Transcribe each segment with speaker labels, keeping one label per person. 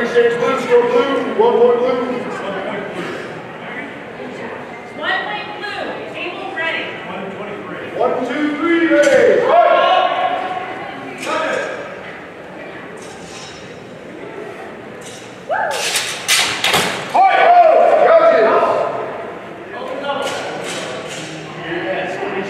Speaker 1: Exchange blue, score blue, one point blue.
Speaker 2: One point blue, table ready.
Speaker 1: One, two, three, ready. Fight! Fight! Oh, judges. Score blue. Two points blue.
Speaker 2: Two points blue, table ready.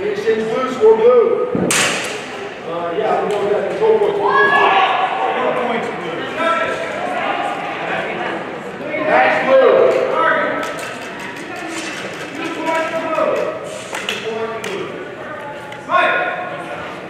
Speaker 1: Exchange blue, score blue. Uh, yeah, going with that control.